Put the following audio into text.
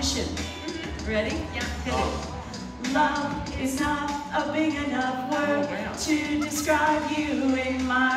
audition. Ready? Yeah. Hit it. Love is not a big enough word Oh, wow. to describe you in my.